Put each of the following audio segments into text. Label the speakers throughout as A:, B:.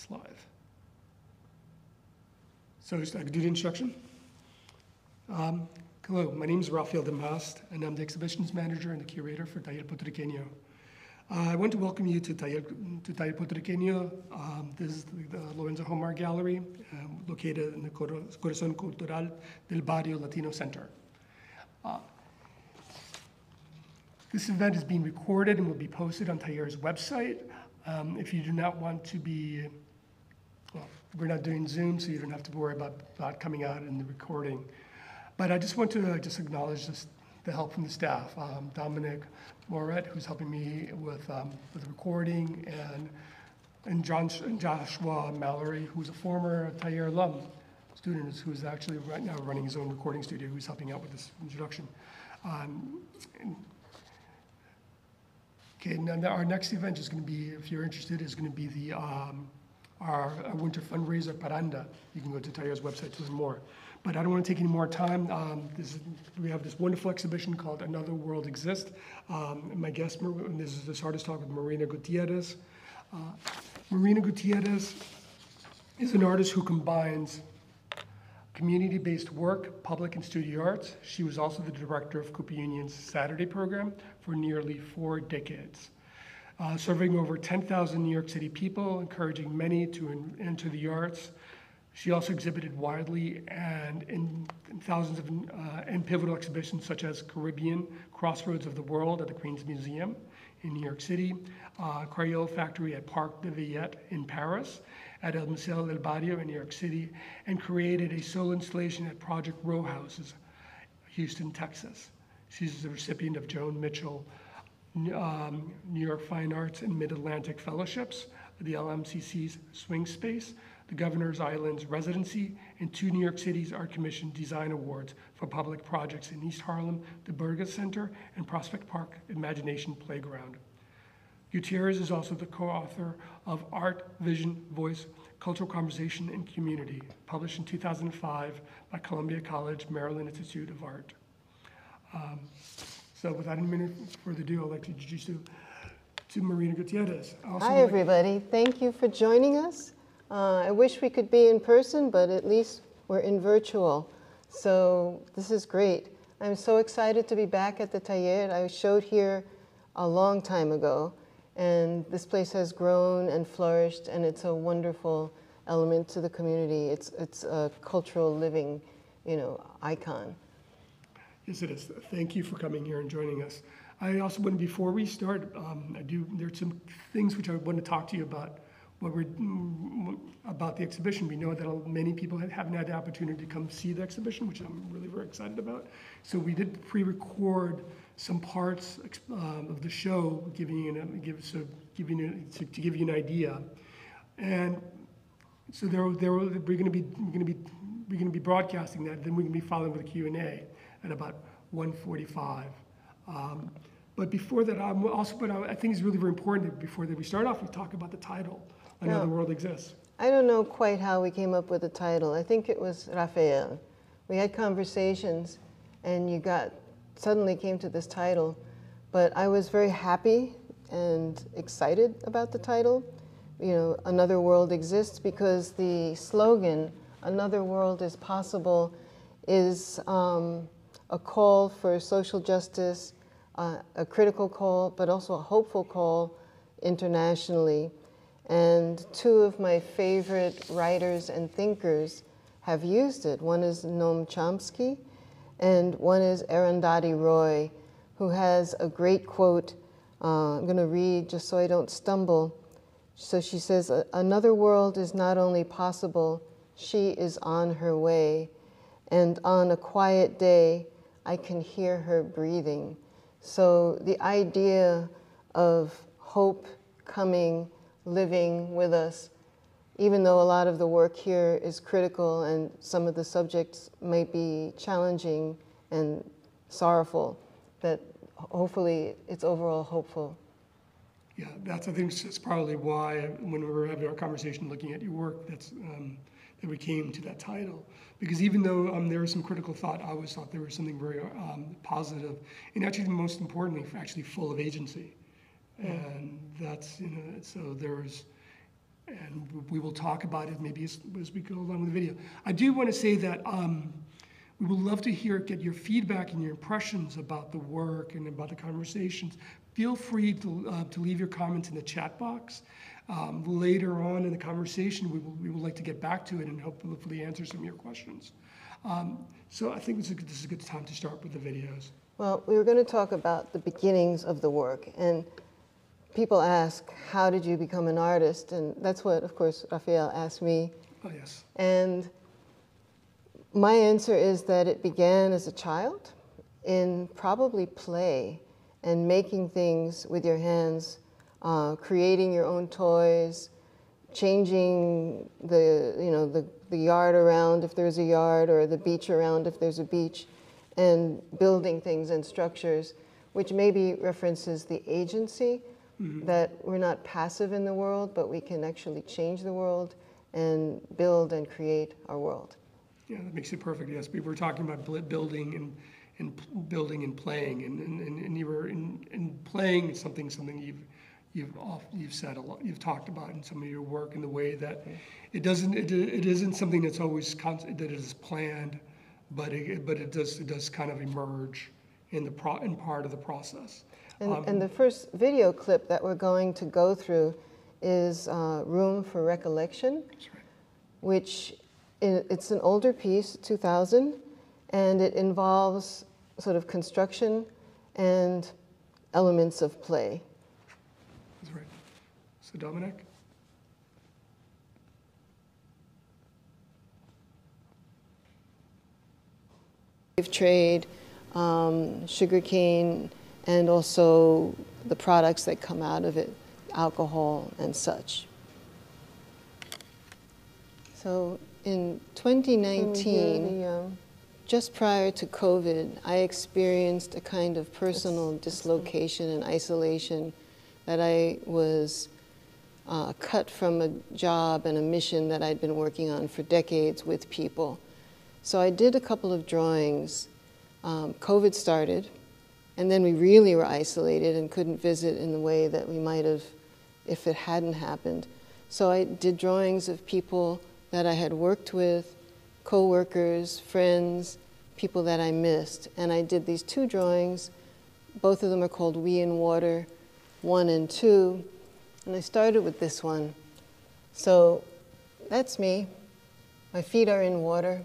A: It's live. So I can do the introduction. Um, hello, my name is Rafael Demast, and I'm the exhibitions manager and the curator for Taller Puertorriqueño. Uh, I want to welcome you to Taller, to Taller Puertorriqueño. Um, this is the, the Lorenzo Homar Gallery, um, located in the Corazon Cultural del Barrio Latino Center. Uh, this event is being recorded and will be posted on Taller's website. Um, if you do not want to be, well, we're not doing Zoom, so you don't have to worry about that coming out in the recording. But I just want to uh, just acknowledge this, the help from the staff. Um, Dominic Moret, who's helping me with, um, with the recording, and, and, John, and Joshua Mallory, who's a former Taller alum student, who's actually right now running his own recording studio, who's helping out with this introduction. Um, Okay, now our next event is going to be, if you're interested, is going to be the um, our, our, winter fundraiser Parranda. You can go to Taller's website to learn more. But I don't want to take any more time. Um, this is, we have this wonderful exhibition called Another World Exists. Um, my guest, this is this artist talk with Marina Gutierrez. Uh, Marina Gutierrez is an artist who combines community-based work, public and studio arts. She was also the director of Cooper Union's Saturday program for nearly four decades. Uh, serving over 10,000 New York City people, encouraging many to enter the arts. She also exhibited widely and in, in thousands of uh, and pivotal exhibitions such as Caribbean Crossroads of the World at the Queens Museum in New York City, uh, Factory at Parc de Villette in Paris, at El Museo del Barrio in New York City and created a solo installation at Project Row Houses, Houston, Texas. She's the recipient of Joan Mitchell um, New York Fine Arts and Mid-Atlantic Fellowships, the LMCC's Swing Space, the Governor's Islands Residency, and two New York City's Art Commission Design Awards for public projects in East Harlem, the Burgos Center, and Prospect Park Imagination Playground. Gutierrez is also the co-author of Art, Vision, Voice, Cultural Conversation, and Community, published in 2005 by Columbia College Maryland Institute of Art. Um, so without any minute further ado, I'd like to introduce you to Marina Gutierrez.
B: Hi, everybody. Thank you for joining us. Uh, I wish we could be in person, but at least we're in virtual. So this is great. I'm so excited to be back at the Taller. I showed here a long time ago. And this place has grown and flourished, and it's a wonderful element to the community. It's, it's a cultural living, you know, icon.
A: Yes, it is. Thank you for coming here and joining us. I also want, before we start, um, I do, there's some things which I want to talk to you about what we're about the exhibition. We know that many people haven't had the opportunity to come see the exhibition, which I'm really very excited about. So we did pre-record some parts um, of the show, giving you an, give, so giving you, to, to, give you an idea. And so there, there we're going to be going to be we're going to be broadcasting that. Then we're going to be following with a Q and A at about 1:45. Um, but before that, I'm also, but I think it's really very important that before that we start off, we talk about the title. Another yeah. world exists.
B: I don't know quite how we came up with the title. I think it was Rafael. We had conversations, and you got suddenly came to this title, but I was very happy and excited about the title. You know, Another World Exists because the slogan, Another World is Possible, is um, a call for social justice, uh, a critical call, but also a hopeful call internationally. And two of my favorite writers and thinkers have used it. One is Noam Chomsky, and one is Arundhati Roy, who has a great quote. Uh, I'm going to read just so I don't stumble. So she says, Another world is not only possible, she is on her way. And on a quiet day, I can hear her breathing. So the idea of hope coming, living with us, even though a lot of the work here is critical and some of the subjects might be challenging and sorrowful, that hopefully it's overall hopeful.
A: Yeah, that's I think it's probably why when we were having our conversation looking at your work, that's um, that we came to that title. Because even though um, there was some critical thought, I always thought there was something very um, positive, and actually most importantly, actually full of agency. And that's you know so there's and we will talk about it maybe as, as we go along with the video. I do want to say that um, we would love to hear, get your feedback and your impressions about the work and about the conversations. Feel free to, uh, to leave your comments in the chat box. Um, later on in the conversation, we will, we would like to get back to it and hopefully answer some of your questions. Um, so I think this is, a, good- this is a good time to start with the videos.
B: Well, we were going to talk about the beginnings of the work. And people ask, how did you become an artist? And that's what, of course, Raphael asked me.
A: Oh, yes.
B: And my answer is that it began as a child in probably play and making things with your hands, uh, creating your own toys, changing the, you know, the, the yard around if there's a yard or the beach around if there's a beach, and building things and structures, which maybe references the agency that we're not passive in the world, but we can actually change the world and build and create our world.
A: Yeah, that makes it perfect. Yes, we were talking about building and, and building and playing, and, and, and and you were in, in playing something something you've you've off, you've said a lot, you've talked about in some of your work in the way that it doesn't it, it isn't something that's always constant that it is planned, but it but it does it does kind of emerge in the pro, in part of the process.
B: And, and the first video clip that we're going to go through is uh, Room for Recollection,
A: right.
B: which it's an older piece, 2000, and it involves sort of construction and elements of play.
A: That's right. So Dominic.
B: slave trade, um, sugarcane, and also the products that come out of it, alcohol and such. So in 2019, just prior to COVID, I experienced a kind of personal dislocation and isolation that I was uh, cut from a job and a mission that I'd been working on for decades with people. So I did a couple of drawings. Um, COVID started, and then we really were isolated and couldn't visit in the way that we might have if it hadn't happened. So I did drawings of people that I had worked with, coworkers, friends, people that I missed. And I did these two drawings. Both of them are called We in Water 1 and 2. And I started with this one. So that's me. My feet are in water.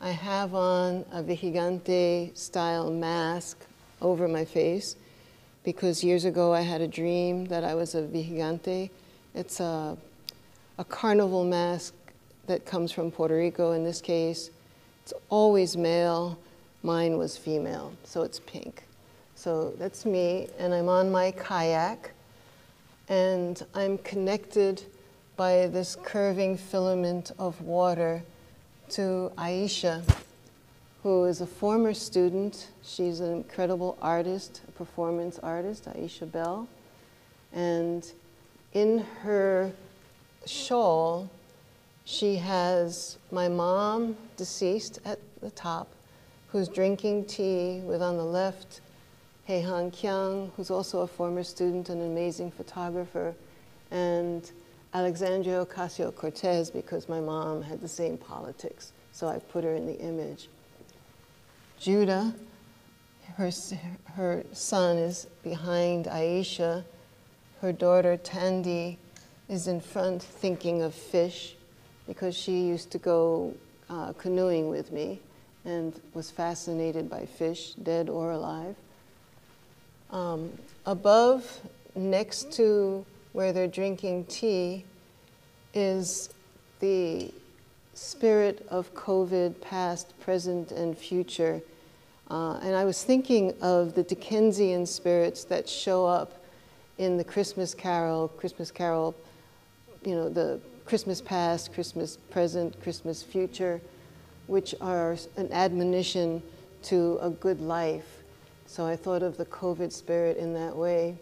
B: I have on a Vejigante style mask over my face because years ago I had a dream that I was a Vejigante. It's a, a carnival mask that comes from Puerto Rico in this case. It's always male. Mine was female, so it's pink. So that's me, and I'm on my kayak, and I'm connected by this curving filament of water to Aisha, who is a former student. She's an incredible artist, a performance artist, Aisha Bell. And in her shawl, she has my mom, deceased at the top, who's drinking tea with on the left Hei Han Kyung, who's also a former student and an amazing photographer, and Alexandria Ocasio Cortez, because my mom had the same politics, so I put her in the image. Judah, her, her son is behind Aisha. Her daughter Tandy is in front thinking of fish because she used to go uh, canoeing with me and was fascinated by fish, dead or alive. Um, above, next to where they're drinking tea, is the spirit of COVID, past, present, and future. Uh, and I was thinking of the Dickensian spirits that show up in the Christmas Carol, Christmas Carol, you know, the Christmas past, Christmas present, Christmas future, which are an admonition to a good life. So I thought of the COVID spirit in that way.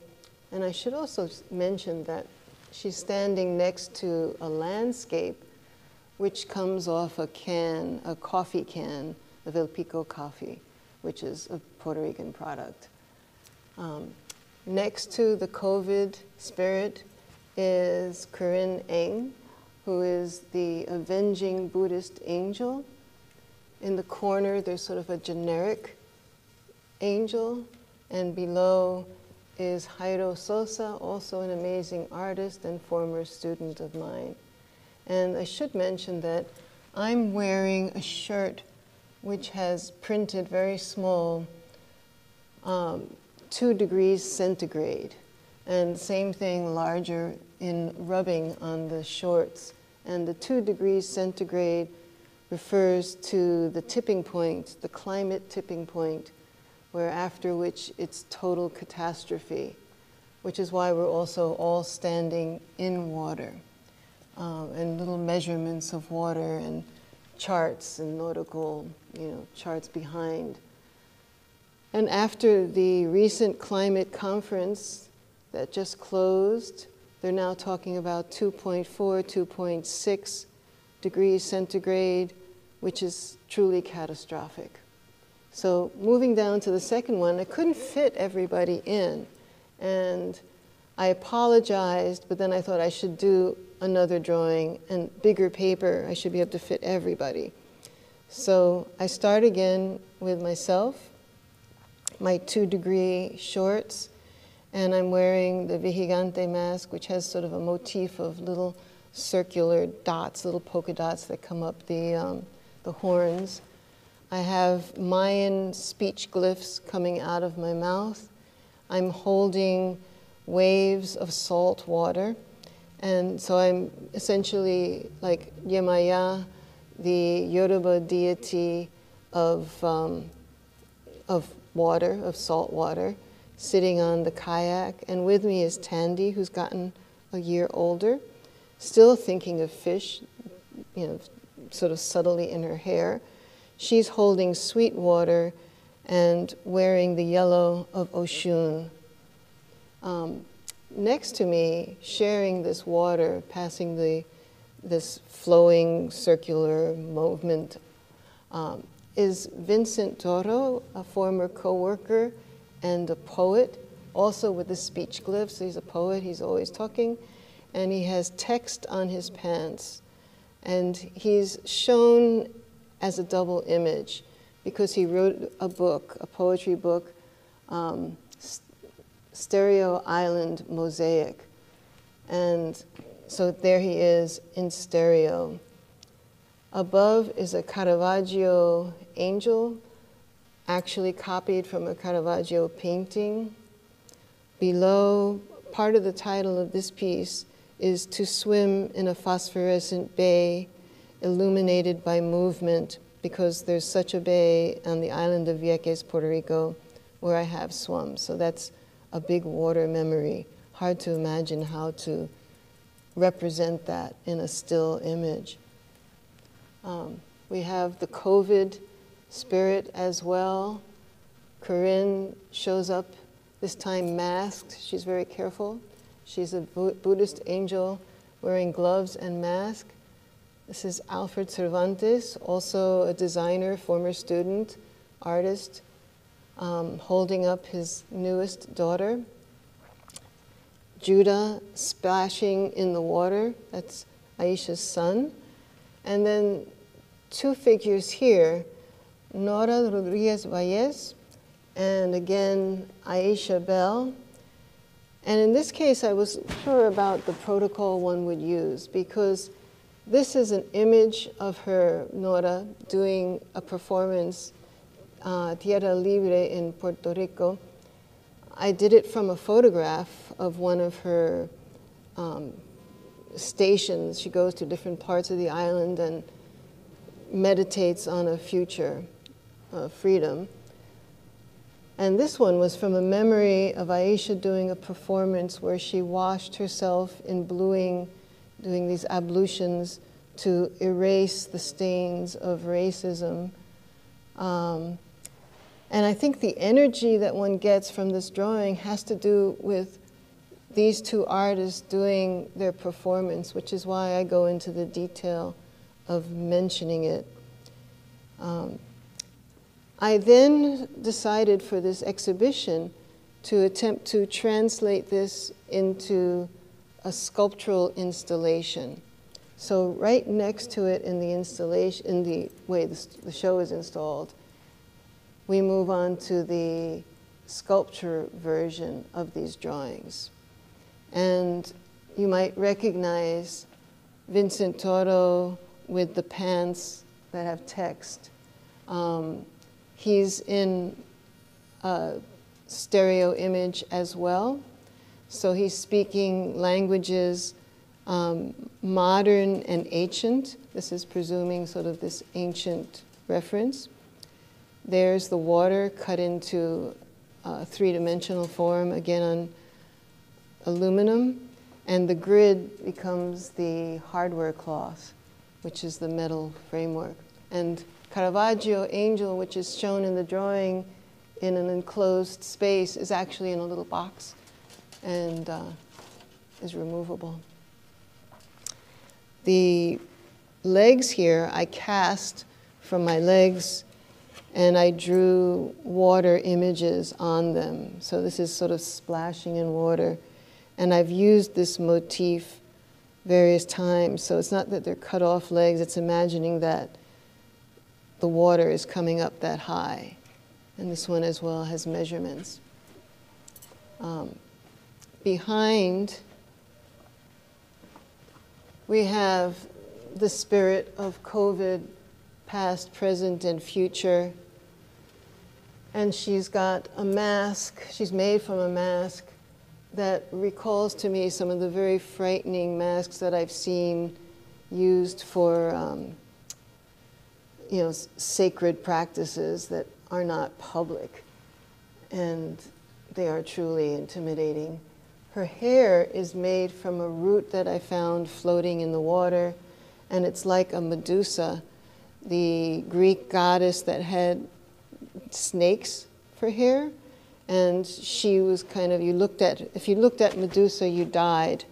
B: And I should also mention that she's standing next to a landscape which comes off a can, a coffee can of El Pico coffee, which is a Puerto Rican product. Um, next to the COVID spirit is Corinne Eng, who is the avenging Buddhist angel. In the corner, there's sort of a generic angel, and below is Jairo Sosa, also an amazing artist and former student of mine. And I should mention that I'm wearing a shirt which has printed very small, um, two degrees centigrade. And same thing, larger in rubbing on the shorts. And the two degrees centigrade refers to the tipping point, the climate tipping point, where after which it's total catastrophe, which is why we're also all standing in water. Um, and little measurements of water and charts and nautical, you know, charts behind. And after the recent climate conference that just closed, they're now talking about 2.4, 2.6 degrees centigrade, which is truly catastrophic. So moving down to the second one, I couldn't fit everybody in. And I apologized, but then I thought I should do another drawing and bigger paper. I should be able to fit everybody. So I start again with myself, my two degree shorts, and I'm wearing the Vejigante mask, which has sort of a motif of little circular dots, little polka dots that come up the, um, the horns. I have Mayan speech glyphs coming out of my mouth. I'm holding waves of salt water. And so I'm essentially like Yemaya, the Yoruba deity of, um, of water, of salt water, sitting on the kayak. And with me is Tandy, who's gotten a year older, still thinking of fish, you know, sort of subtly in her hair. She's holding sweet water and wearing the yellow of Oshun. Um, next to me, sharing this water, passing the, this flowing circular movement, um, is Vincent Toro, a former co-worker and a poet, also with the speech glyphs. He's a poet, he's always talking, and he has text on his pants. And he's shown as a double image because he wrote a book, a poetry book, um, Stereo Island Mosaic. And so there he is in stereo. Above is a Caravaggio angel, actually copied from a Caravaggio painting. Below, part of the title of this piece is To Swim in a Phosphorescent Bay Illuminated by Movement, because there's such a bay on the island of Vieques, Puerto Rico, where I have swum. So that's a big water memory. Hard to imagine how to represent that in a still image. Um, we have the COVID spirit as well. Corinne shows up, this time masked. She's very careful. She's a Buddhist angel wearing gloves and mask. This is Alfred Cervantes, also a designer, former student, artist um, holding up his newest daughter. Judah splashing in the water, that's Aisha's son. And then two figures here, Nora Rodriguez Valles, and again Aisha Bell. And in this case, I was sure about the protocol one would use because this is an image of her, Nora, doing a performance uh, Tierra Libre in Puerto Rico. I did it from a photograph of one of her um, stations. She goes to different parts of the island and meditates on a future uh, freedom. And this one was from a memory of Aisha doing a performance where she washed herself in bluing, doing these ablutions to erase the stains of racism. Um, and I think the energy that one gets from this drawing has to do with these two artists doing their performance, which is why I go into the detail of mentioning it. Um, I then decided for this exhibition to attempt to translate this into a sculptural installation. So right next to it in the installation, in the way the, the show is installed, we move on to the sculpture version of these drawings. And you might recognize Vincent Toro with the pants that have text. Um, he's in a stereo image as well. So he's speaking languages um, modern and ancient. This is presuming sort of this ancient reference. There's the water cut into a three dimensional form, again on aluminum. And the grid becomes the hardware cloth, which is the metal framework. And Caravaggio angel, which is shown in the drawing in an enclosed space, is actually in a little box and uh, is removable. The legs here, I cast from my legs and I drew water images on them. So this is sort of splashing in water. And I've used this motif various times. So it's not that they're cut off legs, it's imagining that the water is coming up that high. And this one as well has measurements. Um, behind, we have the spirit of COVID, past, present, and future. And she's got a mask, she's made from a mask that recalls to me some of the very frightening masks that I've seen used for, um, you know, sacred practices that are not public. And they are truly intimidating. Her hair is made from a root that I found floating in the water, and it's like a Medusa, the Greek goddess that had snakes for hair. And she was kind of, you looked at, if you looked at Medusa, you died.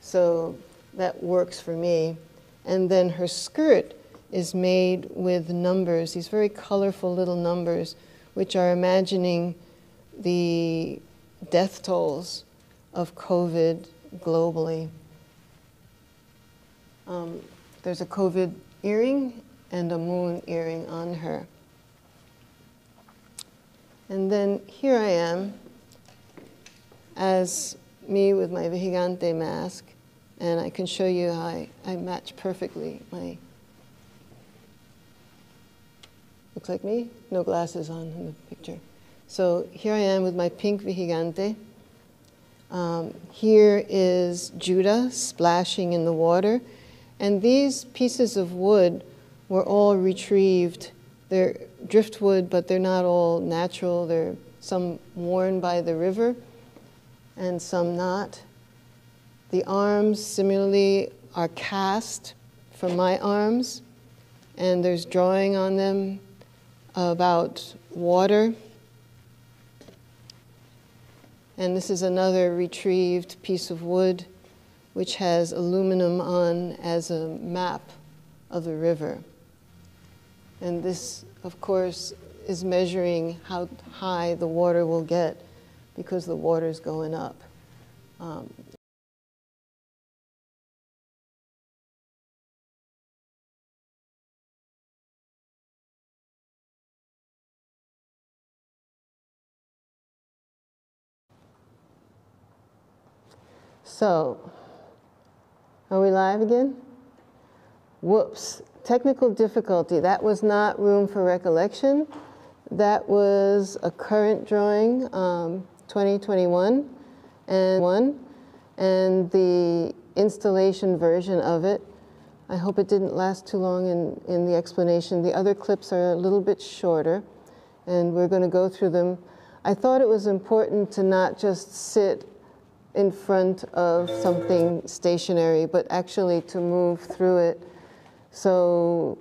B: So that works for me. And then her skirt is made with numbers, these very colorful little numbers, which are imagining the death tolls of COVID globally. Um, there's a COVID earring and a moon earring on her. And then here I am as me with my Vejigante mask, and I can show you how I, I match perfectly my. Looks like me? No glasses on in the picture. So here I am with my pink Vejigante. Um, here is Judah splashing in the water. And these pieces of wood were all retrieved. They're driftwood, but they're not all natural. They're some worn by the river and some not. The arms, similarly, are cast from my arms, and there's drawing on them about water. And this is another retrieved piece of wood which has aluminum on as a map of the river. And this, of course, is measuring how high the water will get because the water is going up. Um, So, are we live again? Whoops. Technical difficulty. That was not room for recollection. That was a current drawing, um, 2021, and one, and the installation version of it. I hope it didn't last too long in, in the explanation. The other clips are a little bit shorter, and we're going to go through them. I thought it was important to not just sit in front of something stationary, but actually to move through it. So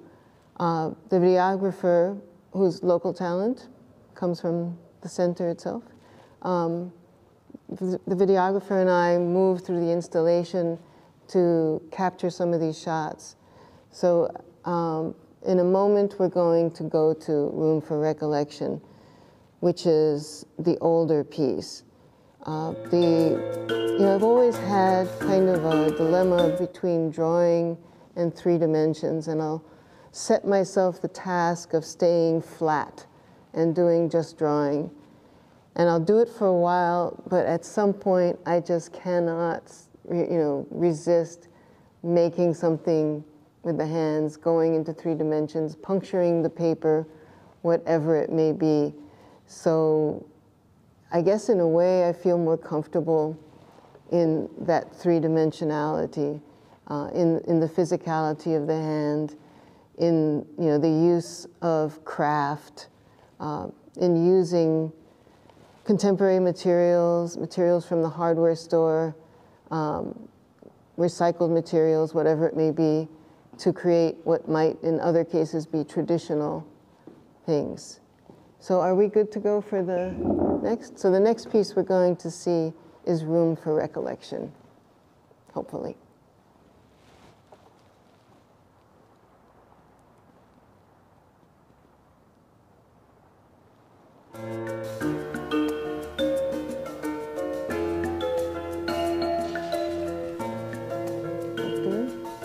B: uh, the videographer, who's local talent, comes from the center itself. Um, the, videographer and I moved through the installation to capture some of these shots. So um, in a moment, we're going to go to Room for Recollection, which is the older piece. Uh, the, you know, I've always had kind of a dilemma between drawing and three dimensions, and I'll set myself the task of staying flat and doing just drawing. And I'll do it for a while, but at some point I just cannot, you know, resist making something with the hands, going into three dimensions, puncturing the paper, whatever it may be. So I guess in a way I feel more comfortable in that three dimensionality, uh, in, in the physicality of the hand, in you know, the use of craft, uh, in using contemporary materials, materials from the hardware store, um, recycled materials, whatever it may be, to create what might in other cases be traditional things. So are we good to go for the next? So the next piece we're going to see is Room for Recollection, hopefully.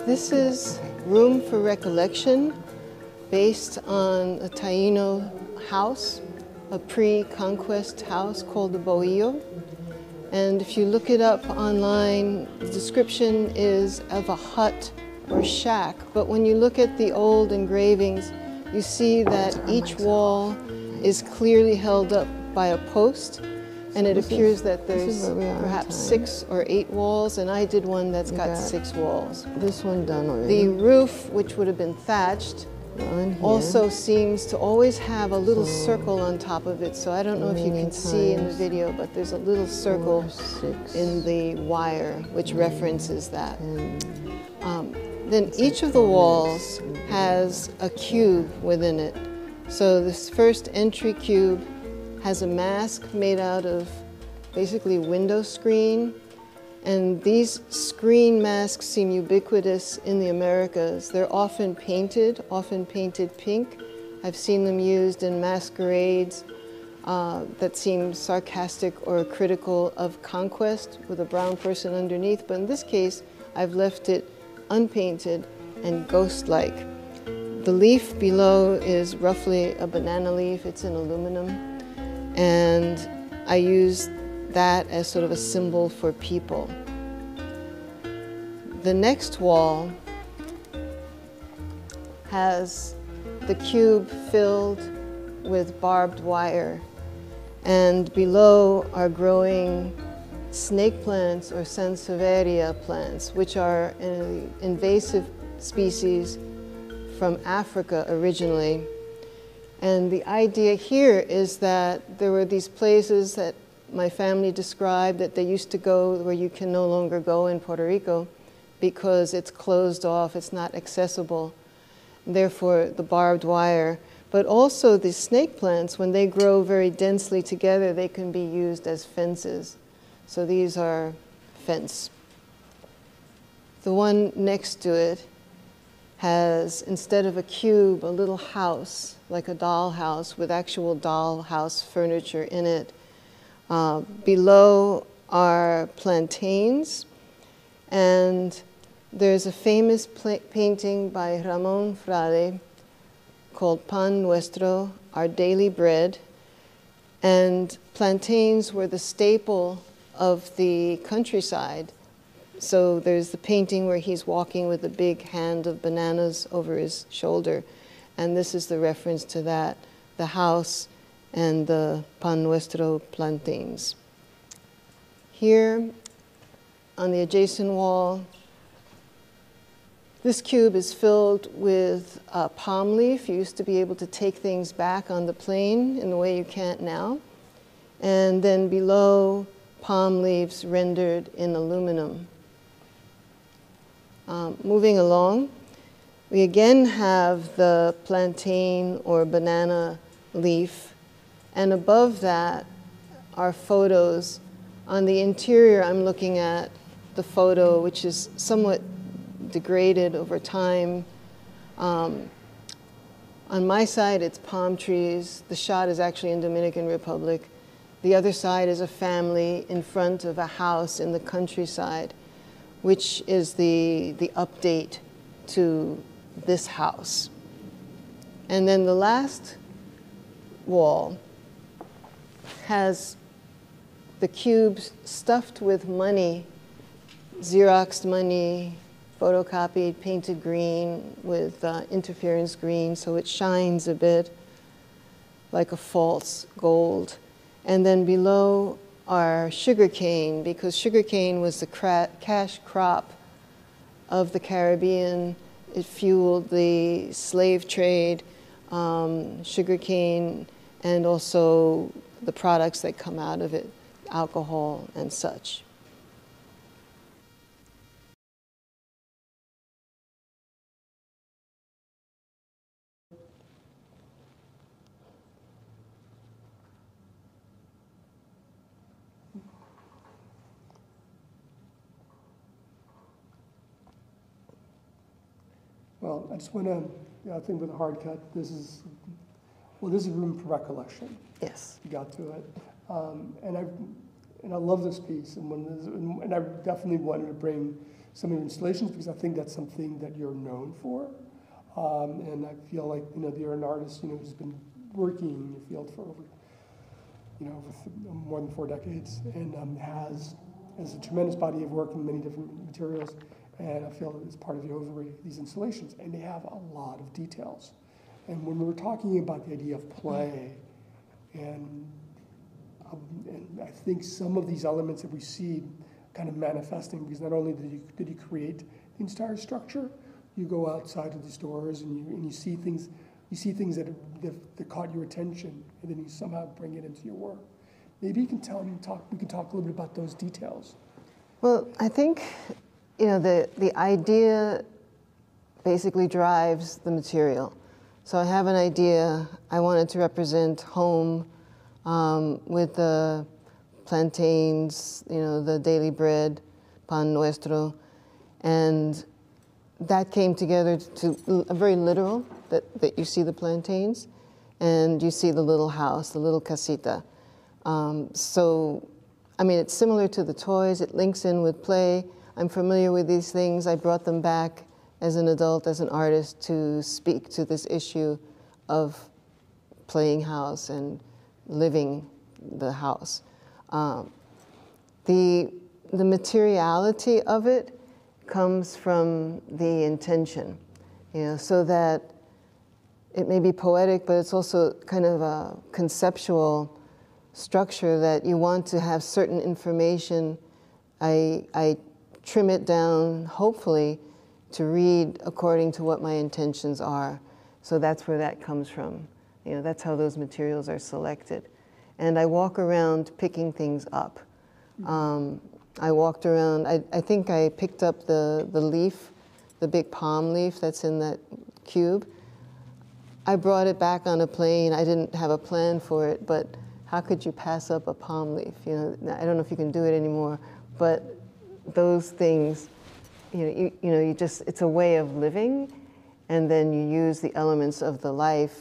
B: This is Room for Recollection, based on a Taino house, a pre-conquest house called the Bohío. And if you look it up online, the description is of a hut or shack. But when you look at the old engravings, you see that each wall is clearly held up by a post and it appears that there's perhaps six or eight walls, and I did one that's got, got, six walls.
C: This one done already.
B: The roof, which would have been thatched, also seems to always have a little so circle on top of it. So I don't know if you can see in the video, but there's a little circle four, in the wire which references that. Um, then each of the walls has a cube within it. So this first entry cube has a mask made out of basically window screen. And these screen masks seem ubiquitous in the Americas. They're often painted, often painted pink. I've seen them used in masquerades uh, that seem sarcastic or critical of conquest with a brown person underneath. But in this case, I've left it unpainted and ghost-like. The leaf below is roughly a banana leaf. It's in aluminum. And I use that as sort of a symbol for people. The next wall has the cube filled with barbed wire, and below are growing snake plants or Sansevieria plants, which are an invasive species from Africa originally. And the idea here is that there were these places that my family described that they used to go where you can no longer go in Puerto Rico because it's closed off, it's not accessible. Therefore, the barbed wire. But also the snake plants, when they grow very densely together, they can be used as fences. So these are fence. The one next to it has, instead of a cube, a little house, like a doll house with actual doll house furniture in it. Uh, below are plantains, and there's a famous painting by Ramon Frade called Pan Nuestro, Our Daily Bread. And plantains were the staple of the countryside so there's the painting where he's walking with a big hand of bananas over his shoulder. And this is the reference to that, the house and the Pan Nuestro plantains. Here on the adjacent wall, this cube is filled with palm leaf. You used to be able to take things back on the plane in the way you can't now. And then below, palm leaves rendered in aluminum. Um, moving along, we again have the plantain or banana leaf, and above that are photos. On the interior, I'm looking at the photo, which is somewhat degraded over time. Um, on my side, it's palm trees. The shot is actually in Dominican Republic. the other side is a family in front of a house in the countryside, which is the, the update to this house. And then the last wall has the cubes stuffed with money, Xeroxed money, photocopied, painted green with uh, interference green so it shines a bit like a false gold. And then below are sugarcane because sugarcane was the cash crop of the Caribbean. It fueled the slave trade, um, sugarcane, and also the products that come out of it, alcohol and such.
A: Well, I just want to, I think with a hard cut, this is, well, this is room for recollection.
B: Yes.
A: You got to it. Um, and I, and I love this piece, and when, and I definitely wanted to bring some of your installations because I think that's something that you're known for. Um, and I feel like, you know, you're an artist, you know, who's been working in your field for over, you know, over th- more than four decades, and um, has, has a tremendous body of work in many different materials. And I feel that it's part of the oeuvre, these installations, and they have a lot of details. And when we were talking about the idea of play, and, um, and I think some of these elements that we see kind of manifesting, because not only did you, did you create the entire structure, you go outside of the stores and you, and you see things, you see things that, that, that caught your attention, and then you somehow bring it into your work. Maybe you can tell me, talk, we can talk a little bit about those details.
B: Well, I think, you know, the, the idea basically drives the material. So I have an idea. I wanted to represent home um, with the plantains, you know, the daily bread, pan nuestro, and that came together to a very literal that, that you see the plantains and you see the little house, the little casita. Um, so, I mean, it's similar to the toys, it links in with play. I'm familiar with these things. I brought them back as an adult, as an artist, to speak to this issue of playing house and living the house. Um, the, the materiality of it comes from the intention, you know, so that it may be poetic, but it's also kind of a conceptual structure that you want to have certain information. I, I trim it down, hopefully, to read according to what my intentions are. So that's where that comes from. You know, that's how those materials are selected. And I walk around picking things up. Um, I walked around, I, I think I picked up the, the leaf, the big palm leaf that's in that cube. I brought it back on a plane. I didn't have a plan for it, but how could you pass up a palm leaf? You know, I don't know if you can do it anymore, but those things, you know, you, you know, you just, it's a way of living, and then you use the elements of the life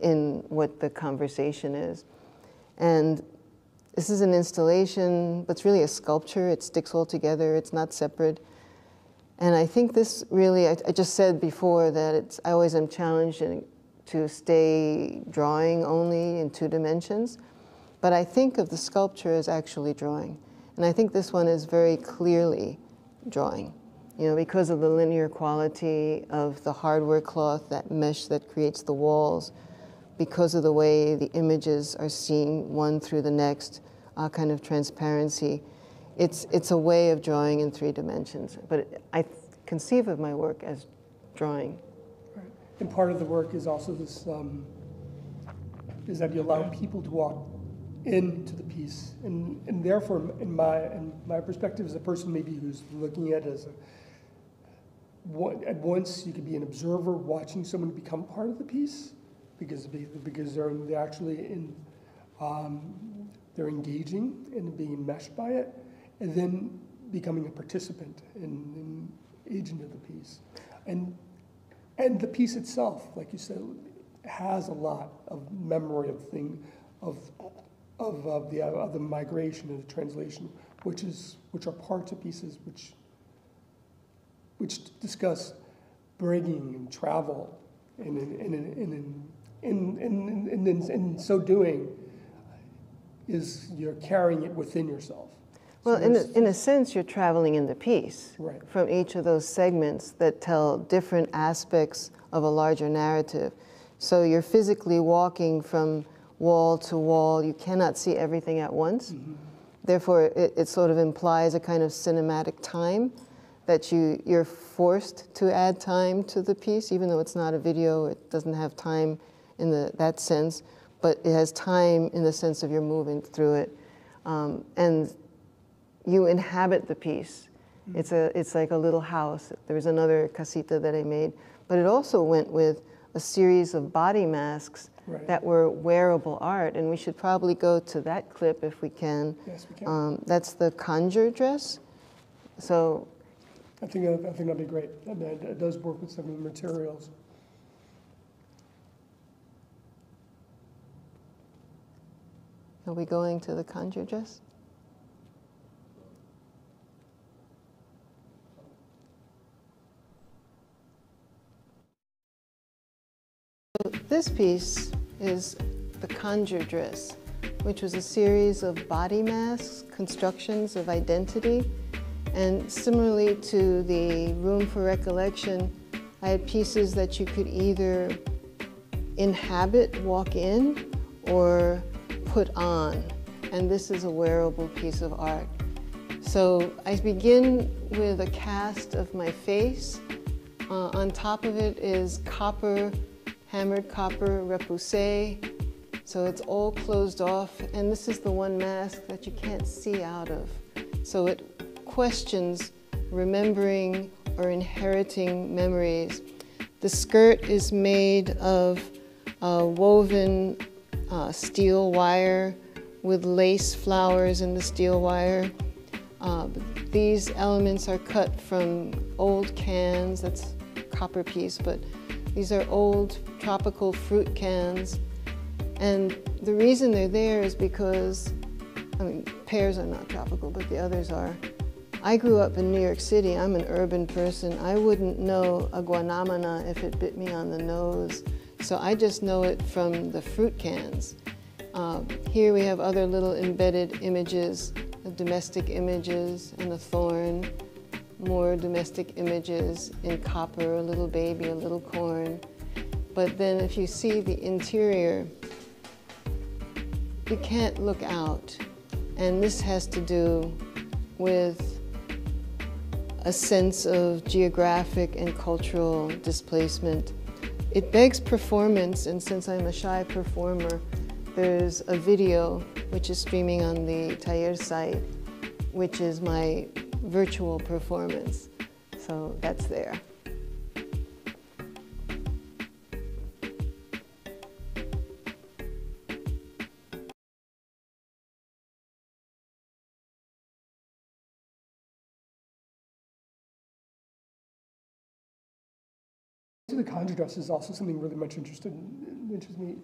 B: in what the conversation is. And this is an installation, but it's really a sculpture. It sticks all together, it's not separate. And I think this really, I, I just said before that it's, I always am challenged to stay drawing only in two dimensions. But I think of the sculpture as actually drawing. And I think this one is very clearly drawing, you know, because of the linear quality of the hardware cloth, that mesh that creates the walls, because of the way the images are seen one through the next, uh, kind of transparency. It's, it's a way of drawing in three dimensions. But I conceive of my work as drawing.
A: Right. And part of the work is also this, um, is that you allow people to walk into the piece. And, and therefore, in my, in my perspective as a person maybe who's looking at it as a, one, at once you could be an observer watching someone become part of the piece because, because they're, they're actually in, um, they're engaging and being enmeshed by it, and then becoming a participant and, and agent of the piece. And, and the piece itself, like you said, has a lot of memory of thing, of, of, of the, of the migration and the translation, which is, which are parts of pieces which, which discuss bringing and travel, and in, and in, in, in, in, so doing, is you're carrying it within yourself.
B: Well, in a, in a sense, you're traveling in the piece
A: Right.
B: from each of those segments that tell different aspects of a larger narrative. So you're physically walking from wall to wall. You cannot see everything at once. Mm-hmm. Therefore, it, it sort of implies a kind of cinematic time that you, you're forced to add time to the piece, even though it's not a video, it doesn't have time in the, that sense, but it has time in the sense of you're moving through it. Um, and you inhabit the piece. It's, a, it's like a little house. There was another casita that I made, but it also went with a series of body masks
A: Right.
B: that were wearable art, and we should probably go to that clip if we can.
A: Yes, we can.
B: Um, that's the conjure dress. So
A: I think, I think that'd be great, and it it does work with some of the materials.
B: are we going to the conjure dress? This piece is the conjure dress, which was a series of body masks, constructions of identity. And similarly to the Room for Recollection, I had pieces that you could either inhabit, walk in, or put on. And this is a wearable piece of art. So I begin with a cast of my face. Uh, on top of it is copper, hammered copper repoussé. So it's all closed off. And this is the one mask that you can't see out of. So it questions remembering or inheriting memories. The skirt is made of uh, woven uh, steel wire with lace flowers in the steel wire. Uh, these elements are cut from old cans, that's copper piece, but these are old tropical fruit cans. And the reason they're there is because, I mean, pears are not tropical, but the others are. I grew up in New York City. I'm an urban person. I wouldn't know a guanábana if it bit me on the nose. So I just know it from the fruit cans. Uh, here we have other little embedded images, domestic images and a thorn, more domestic images in copper, a little baby, a little corn. But then if you see the interior, you can't look out. And this has to do with a sense of geographic and cultural displacement. It begs performance, and since I'm a shy performer, there's a video which is streaming on the Taller site, which is my virtual performance. So that's there.
A: The dress is also something really much interested, interests me.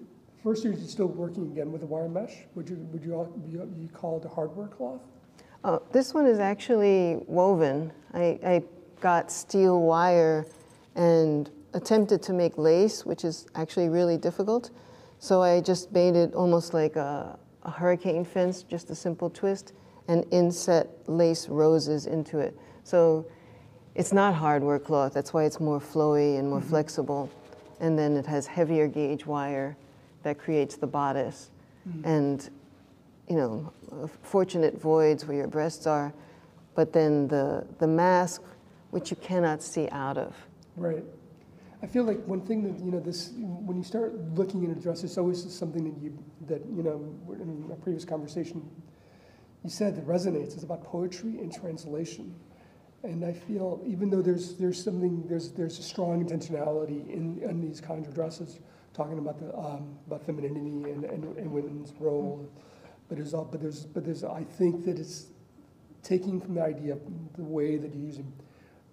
A: First, you're still working again with the wire mesh. Would you, would you, all- you call it a hardware cloth?
B: Uh, this one is actually woven. I, I got steel wire and attempted to make lace, which is actually really difficult. So I just made it almost like a, a hurricane fence, just a simple twist, and inset lace roses into it. So it's not hardware cloth. That's why it's more flowy and more mm-hmm. flexible. And then it has heavier gauge wire that creates the bodice. Mm-hmm. And you know, fortunate voids where your breasts are, but then the, the mask, which you cannot see out of.
A: Right. I feel like one thing that, you know, this, when you start looking at a dress, it's always something that you, that, you know, in a previous conversation, you said that resonates. It's about poetry and translation. And I feel, even though there's, there's something, there's, there's a strong intentionality in, in these kinds of dresses, talking about the, um, about femininity and, and, and women's role, but there's, all, but there's, but there's, I think that it's taking from the idea of the way that you're using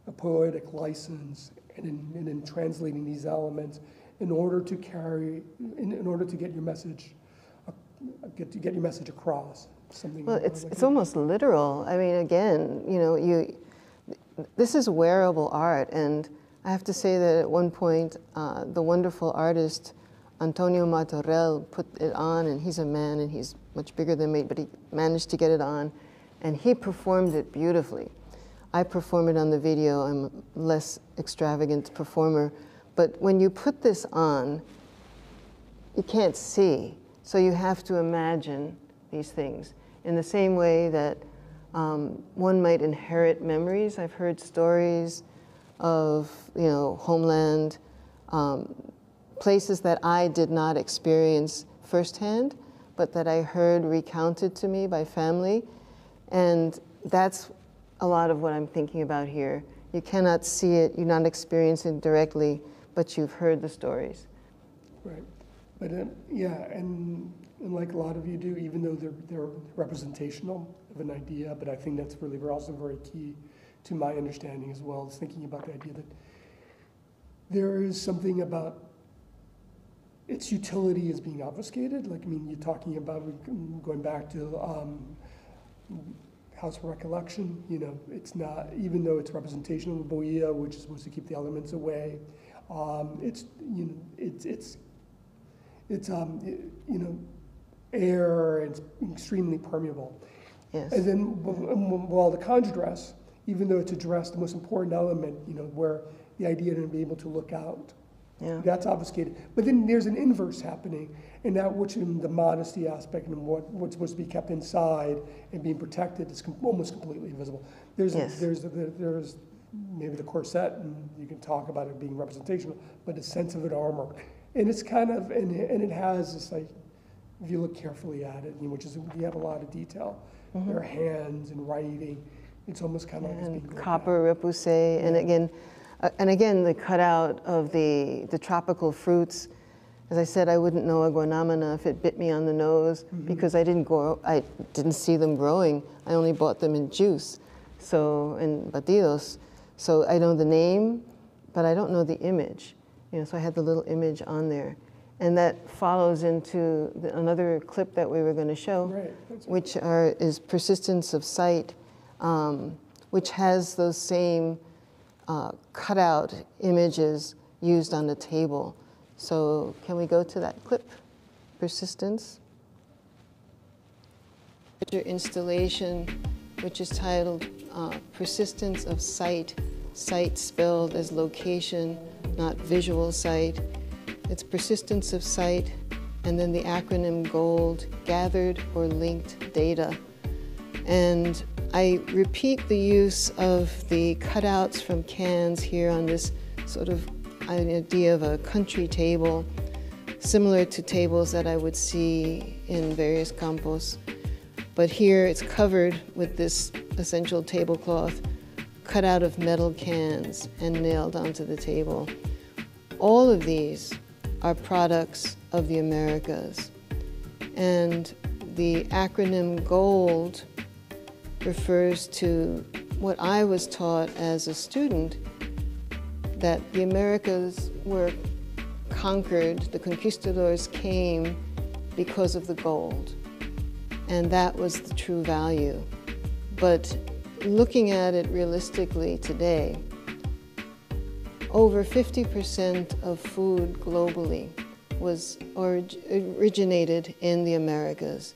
A: a poetic license and in, and in translating these elements in order to carry, in, in order to get your message, uh, get to get your message across. Something.
B: Well, it's,
A: like
B: it's
A: that.
B: almost literal. I mean, again, you know, you, this is wearable art, and I have to say that at one point, uh, the wonderful artist Antonio Martorell put it on, and he's a man, and he's much bigger than me, but he managed to get it on, and he performed it beautifully. I perform it on the video. I'm a less extravagant performer, but when you put this on, you can't see, so you have to imagine these things. In the same way that um, one might inherit memories, I've heard stories of you know homeland, um, places that I did not experience firsthand, but that I heard recounted to me by family, and that's a lot of what I'm thinking about here. You cannot see it, you're not experiencing it directly, but you've heard the stories.
A: Right. But um, yeah, and, and like a lot of you do, even though they're, they're representational of an idea, but I think that's really also very key to my understanding as well, is thinking about the idea that there is something about its utility is being obfuscated. Like, I mean, you're talking about, going back to um, House of Recollection, you know, it's not, even though it's representational of bohío, which is supposed to keep the elements away, um, it's, you know, it's, it's, it's, um, you know, air, it's extremely permeable.
B: Yes.
A: And then, wh- wh- while the conjure dress, even though it's a dress, the most important element, you know, where the idea to be able to look out,
B: Yeah.
A: that's obfuscated. But then there's an inverse happening, and that which in the modesty aspect and what, what's supposed to be kept inside and being protected is com- almost completely invisible. There's,
B: Yes.
A: there's, there's maybe the corset, and you can talk about it being representational, but a sense of an armor. And it's kind of, and, and it has this like, if you look carefully at it, you which is, you have a lot of detail. There are hands and writing, it's almost kind of like it's
B: and copper repousse, and again, uh, and again, the cutout of the, the tropical fruits. As I said, I wouldn't know a guanábana if it bit me on the nose because I didn't grow, I didn't see them growing. I only bought them in juice, so in batidos. So I know the name, but I don't know the image. You know, so I had the little image on there, and that follows into the, another clip that we were going to show
A: Right,
B: which are, is persistence of sight, um, which has those same uh, cutout images used on the table. So can we go to that clip? Persistence. Your installation, which is titled uh, Persistence of Sight, sight spelled as location, not visual sight. It's persistence of sight, and then the acronym GOLD, gathered or linked data. And I repeat the use of the cutouts from cans here on this sort of idea of a country table, similar to tables that I would see in various campos. But here it's covered with this essential tablecloth cut out of metal cans and nailed onto the table. All of these are products of the Americas. And the acronym GOLD refers to what I was taught as a student that the Americas were conquered, the conquistadors came because of the gold. And that was the true value. But looking at it realistically today, over 50% of food globally was orig- originated in the Americas.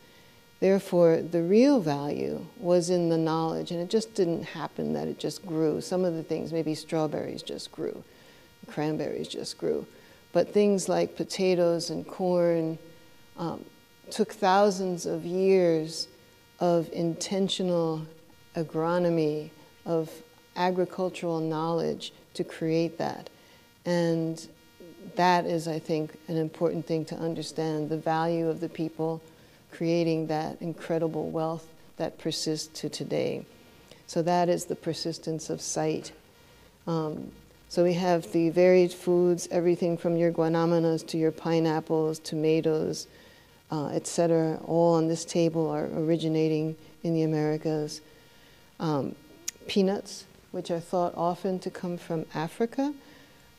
B: Therefore, the real value was in the knowledge, and it just didn't happen that it just grew. Some of the things, maybe strawberries just grew, cranberries just grew. But things like potatoes and corn um, took thousands of years of intentional agronomy, of agricultural knowledge to create that. And that is, I think, an important thing to understand the value of the people creating that incredible wealth that persists to today. So, that is the persistence of sight. Um, so, we have the varied foods, everything from your guanábanas to your pineapples, tomatoes, uh, etc., all on this table are originating in the Americas. Um, peanuts, which are thought often to come from Africa.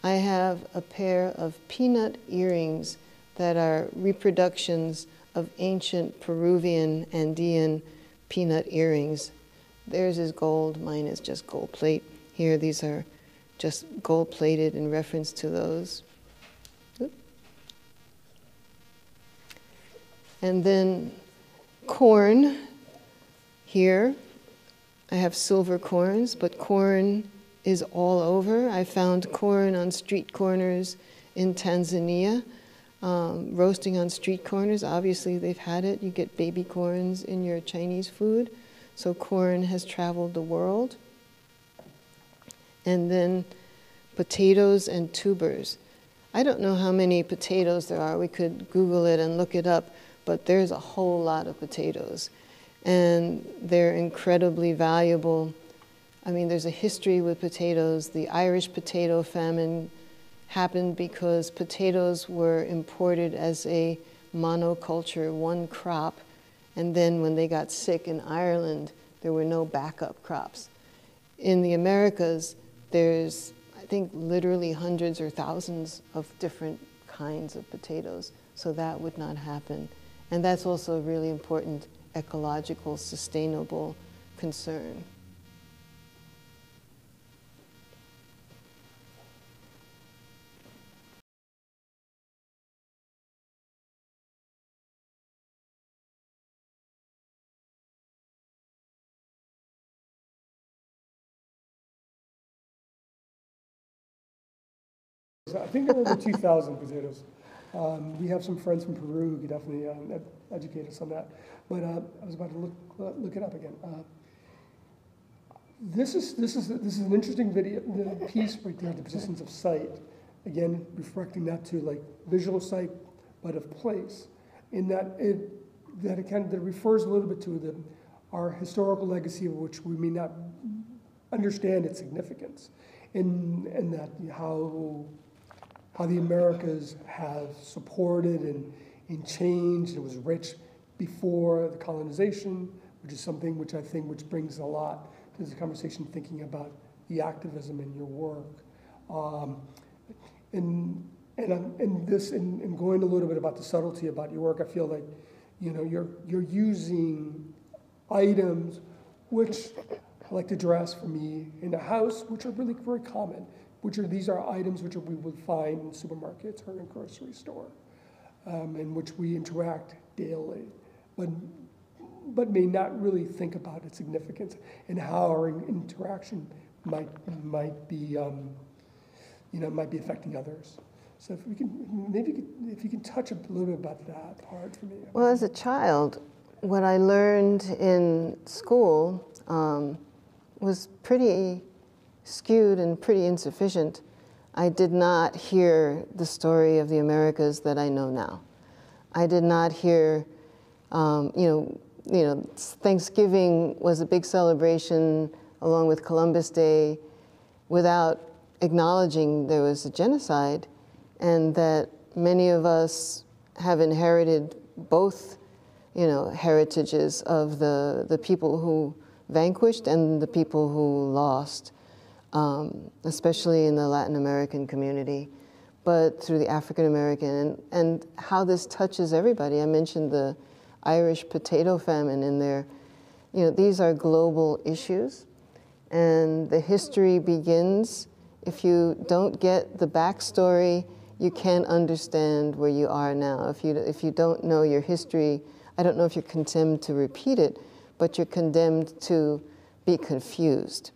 B: I have a pair of peanut earrings that are reproductions of ancient Peruvian Andean peanut earrings. Theirs is gold, mine is just gold plate. Here, these are just gold plated in reference to those. And then corn here. I have silver corns, but corn is all over. I found corn on street corners in Tanzania, um, roasting on street corners. Obviously, they've had it. You get baby corns in your Chinese food. So, corn has traveled the world. And then potatoes and tubers. I don't know how many potatoes there are. We could Google it and look it up, but there's a whole lot of potatoes. And they're incredibly valuable. I mean, there's a history with potatoes. The Irish potato famine happened because potatoes were imported as a monoculture, one crop, and then when they got sick in Ireland, there were no backup crops. In the Americas, there's, I think, literally hundreds or thousands of different kinds of potatoes, so that would not happen. And that's also really important ecological, sustainable concern.
A: I think there were over 2,000 potatoes. Um, we have some friends from Peru who could definitely um, ed- educate us on that. But uh, I was about to look, uh, look it up again. Uh, this is this is this is an interesting video piece right there, the persistence of sight. Again, reflecting that to like visual sight, but of place. In that it that it kind of that refers a little bit to the our historical legacy of which we may not understand its significance, in and that how how the Americas have supported and, and changed. It was rich before the colonization, which is something which I think which brings a lot to the conversation, thinking about the activism in your work. Um, and and, I'm, and this and, and going a little bit about the subtlety about your work, I feel like you know you're you're using items which I like to dress for me in a house, which are really very common which are these are items which we would find in supermarkets or in a grocery store, um, in which we interact daily, but but may not really think about its significance and how our interaction might might be um, you know might be affecting others. So if we can maybe if you can touch a little bit about that part for me.
B: Well, as a child, what I learned in school um, was pretty skewed and pretty insufficient. I did not hear the story of the Americas that I know now. I did not hear, um, you know, you know, Thanksgiving was a big celebration along with Columbus Day, without acknowledging there was a genocide, and that many of us have inherited both, you know, heritages of the the people who vanquished and the people who lost um, especially in the Latin American community, but through the African American, and, and how this touches everybody. I mentioned the Irish potato famine in there. You know, these are global issues, and the history begins. If you don't get the backstory, you can't understand where you are now. If you, if you don't know your history, I don't know if you're condemned to repeat it, but you're condemned to be confused.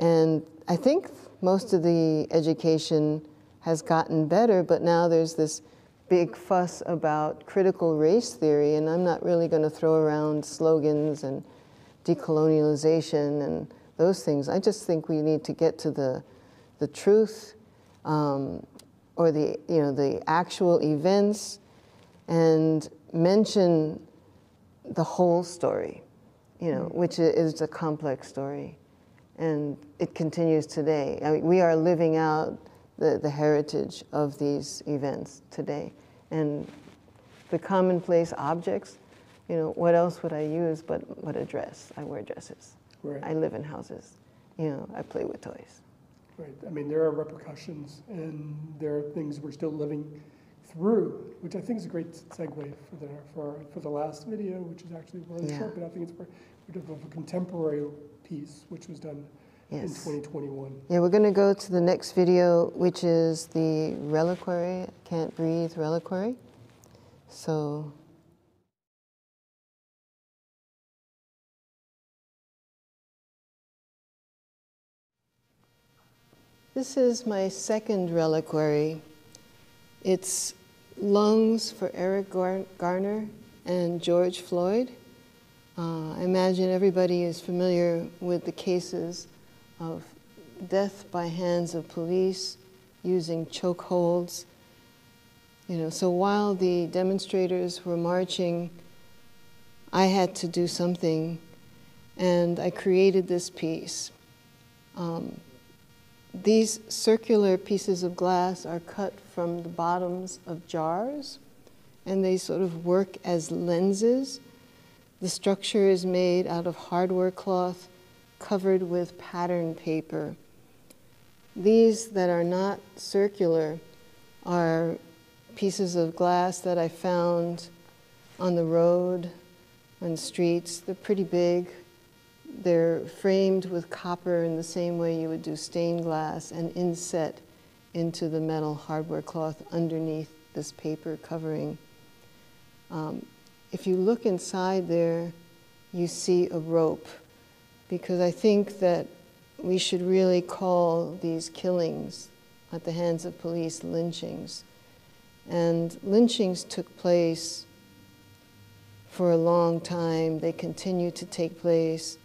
B: And I think most of the education has gotten better, but now there's this big fuss about critical race theory, and I'm not really going to throw around slogans and decolonialization and those things. I just think we need to get to the, the truth um, or the, you know, the actual events and mention the whole story, you know, which is a complex story and it continues today. I mean, we are living out the, the heritage of these events today. And the commonplace objects, you know, what else would I use but, but a dress? I wear dresses.
A: Right.
B: I live in houses. You know, I play with toys.
A: Right. I mean, there are repercussions, and there are things we're still living through, which I think is a great segue for the, for, for the last video, which is actually really
B: Yeah.
A: short, but I think it's for, of a contemporary piece, which was done in
B: Yes.
A: 2021.
B: Yeah, we're going to go to the next video, which is the reliquary, Can't Breathe reliquary. So, this is my second reliquary. It's lungs for Eric Garner and George Floyd. Uh, I imagine everybody is familiar with the cases of death by hands of police using chokeholds. You know, so while the demonstrators were marching, I had to do something, and I created this piece. Um, these circular pieces of glass are cut from the bottoms of jars, and they sort of work as lenses. The structure is made out of hardware cloth covered with pattern paper. These that are not circular are pieces of glass that I found on the road, on streets. They're pretty big. They're framed with copper in the same way you would do stained glass and inset into the metal hardware cloth underneath this paper covering. Um, if you look inside there, you see a rope because I think that we should really call these killings at the hands of police lynchings. And lynchings took place for a long time, they continue to take place.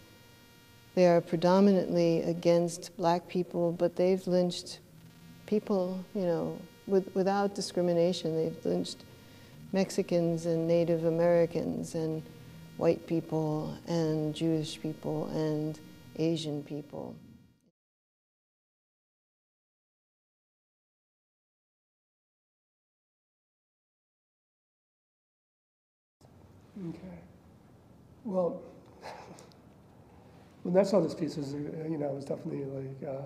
B: They are predominantly against black people, but they've lynched people, you know, with, without discrimination. They've lynched Mexicans and Native Americans and white people and Jewish people and Asian people.
A: Okay. Well, when I saw this piece, was, you know, it was definitely like, uh,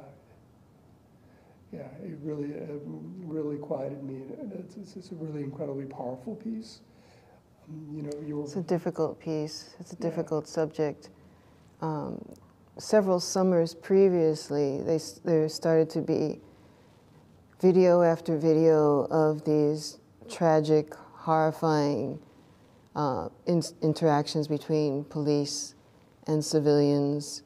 A: yeah, it really, uh, really quieted me. And It's, it's, it's a really incredibly powerful piece. Um, You know, you were,
B: It's a difficult piece, it's a
A: Yeah.
B: difficult subject. Um, several summers previously, they, there started to be video after video of these tragic, horrifying uh, in- interactions between police and civilians.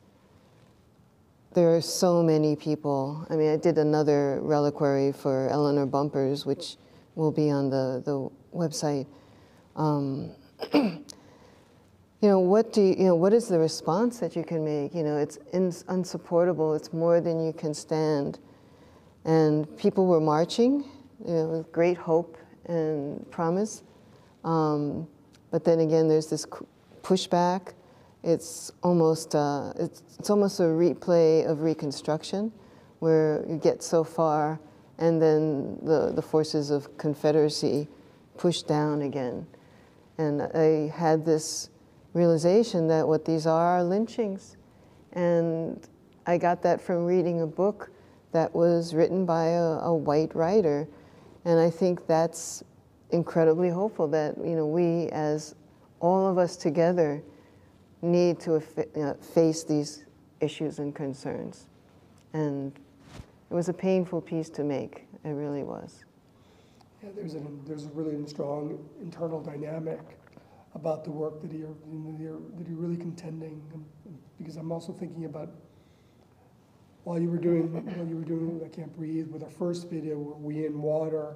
B: There are so many people. I mean, I did another reliquary for Eleanor Bumpurs, which will be on the, the website. Um, you know, what do you, you know, what is the response that you can make? You know, it's ins unsupportable. It's more than you can stand. And people were marching, you know, with great hope and promise. Um, but then again, there's this pushback. It's almost, uh, it's, it's almost a replay of Reconstruction, where you get so far, and then the, the forces of Confederacy push down again. And I had this realization that what these are are lynchings. And I got that from reading a book that was written by a, a white writer. And I think that's incredibly hopeful that, you know, we as all of us together need to face these issues and concerns. And it was a painful piece to make. It really was.
A: yeah, there's a, there's a really strong internal dynamic about the work that you're, that you're really contending. And Because I'm also thinking about, while you were doing, while you were doing I Can't Breathe, with our first video, we in water,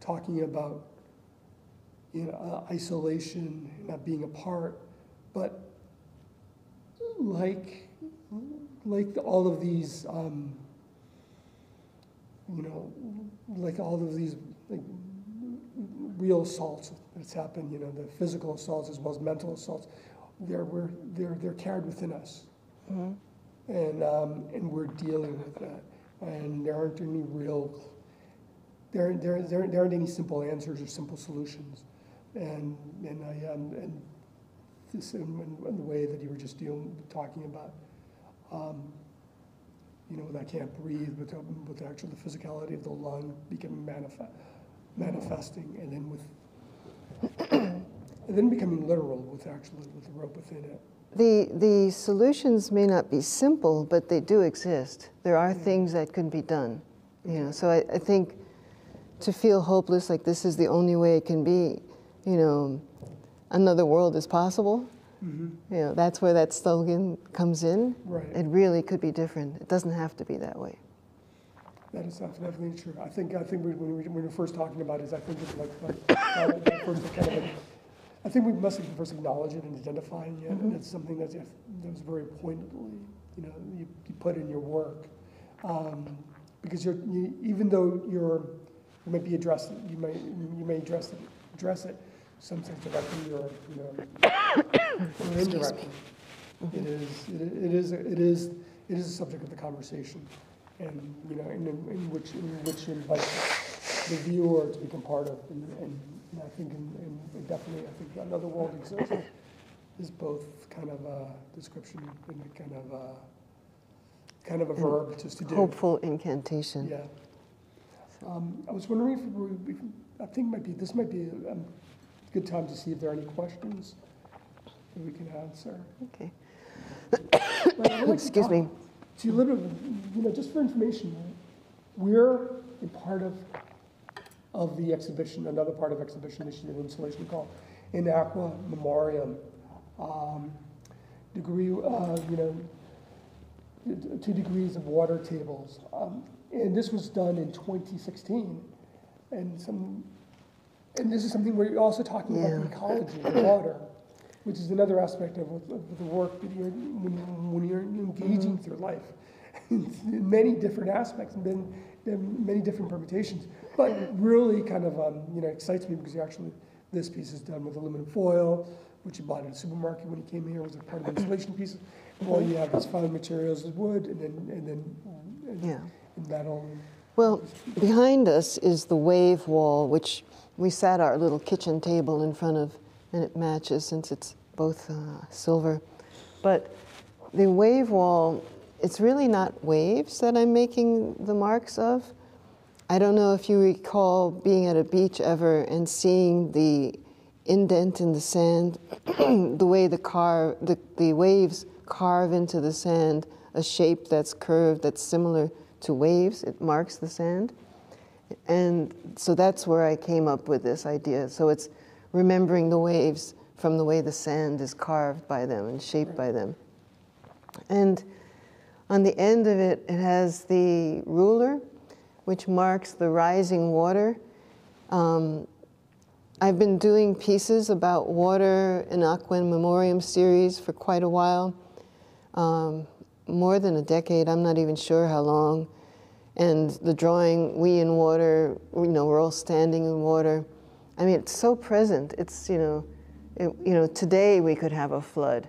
A: talking about, you know, uh, isolation, not being apart, but like, like all of these, um, you know, like all of these, like, real assaults that's happened, you know, the physical assaults as well as mental assaults, they're, we're, they're, they're carried within us. And, um, and we're dealing with that. And there aren't any real, there, there, there there aren't any simple answers or simple solutions. And, and I, um, and this, and, and the way that you were just dealing, talking about, um, you know, that I can't breathe, with, with actually the physicality of the lung becoming manifest, manifesting, and then with, and then becoming literal with actually with the rope within it.
B: The, the solutions may not be simple, but they do exist. There are things that can be done. You know, so I, I think to feel hopeless, like this is the only way it can be, you know, another world is possible. You know, that's where that slogan comes in.
A: Right.
B: It really could be different. It doesn't have to be that way.
A: That is definitely true. I think, I think we- when we, when we were first talking about it, I think it's like, like, uh, first kind of, I think we must first acknowledge it and identify it, and it's something that's, that was very pointedly, you know, you, you put in your work. Um, Because you're, you, even though you're, you might be addressing, you may, you may address it, address it, sometimes directly or, you know, or indirectly. It is, it is, it is, it is a subject of the conversation, and, you know, in, in which, in which you invite the viewer to become part of, and, and and I think, in- in definitely, I think another world exists, is both kind of a description and a kind of a, kind of a verb, just to do.
B: Hopeful incantation.
A: Yeah. Um, I was wondering if we, if- I think might be, this might be um, good time to see if there are any questions that we can answer.
B: Okay.
A: Like
B: Excuse
A: talk
B: me.
A: To you a little bit, you know, just for information, we're a part of, of the exhibition, another part of exhibition the installation called In Aqua Memoriam. Um, Degree, uh, you know, two degrees of water tables. Um, And this was done in 2016. And some, and this is something where you're also talking about the ecology of water, which is another aspect of, of the work that you're, when, when you're engaging through life. in many different aspects and been, in many different permutations. But really kind of, um, you know, excites me because actually, this piece is done with aluminum foil, which you bought at a supermarket when you came here, It was a part of the installation piece. And all you have is found materials is wood and then, and then, and-
B: Yeah.
A: and metal.
B: Well, behind us is the wave wall, which we sat our little kitchen table in front of, and it matches since it's both uh, silver. But the wave wall, it's really not waves that I'm making the marks of. I don't know if you recall being at a beach ever and seeing the indent in the sand, the way the car, the, the waves carve into the sand a shape that's curved, that's similar to waves. It marks the sand. And so that's where I came up with this idea. So it's remembering the waves from the way the sand is carved by them and shaped by them. And on the end of it, it has the ruler, which marks the rising water. Um, I've been doing pieces about water in Aqua in Memoriam series for quite a while, um, more than a decade. I'm not even sure how long. And the drawing, we in water, you know, we're all standing in water. I mean, it's so present. It's you know, it, you know, today we could have a flood.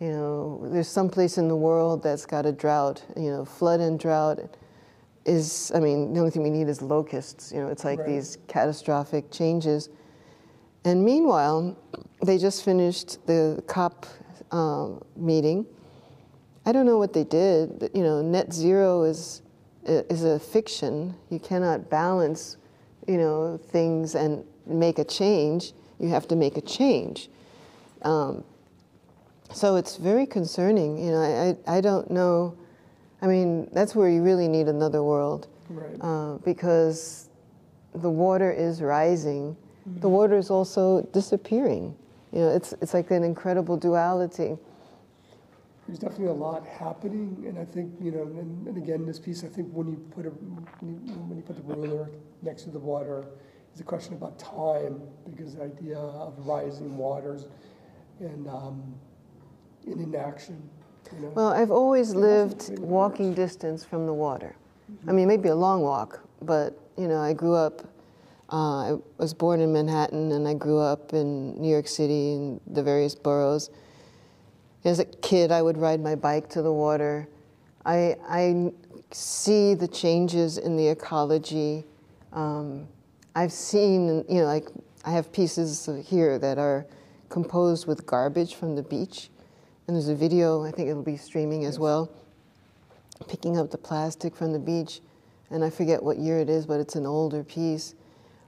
B: You know, there's some place in the world that's got a drought. You know, flood and drought is. I mean, the only thing we need is locusts. You know, it's like
A: Right.
B: these catastrophic changes. And meanwhile, they just finished the COP um, meeting. I don't know what they did. You know, net zero is is a fiction. You cannot balance, you know, things and make a change. You have to make a change. Um, so it's very concerning. You know, I, I, I don't know. I mean, that's where you really need another world
A: Right.
B: uh, because the water is rising. The water is also disappearing. You know, it's, it's like an incredible duality.
A: There's definitely a lot happening, and I think, you know, and, and again, this piece, I think when you put a, when you, when you put the ruler next to the water, it's a question about time, because the idea of rising waters and, um, in inaction, you know.
B: Well, I've always lived
A: that's what it
B: walking distance from the water. I mean, maybe a long walk, but you know, I grew up. Uh, I was born in Manhattan, and I grew up in New York City and the various boroughs. As a kid, I would ride my bike to the water. I, I see the changes in the ecology. Um, I've seen, you know, like I have pieces here that are composed with garbage from the beach. And there's a video, I think it'll be streaming as well, picking up the plastic from the beach. And I forget what year it is, but it's an older piece.